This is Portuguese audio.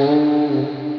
Oh.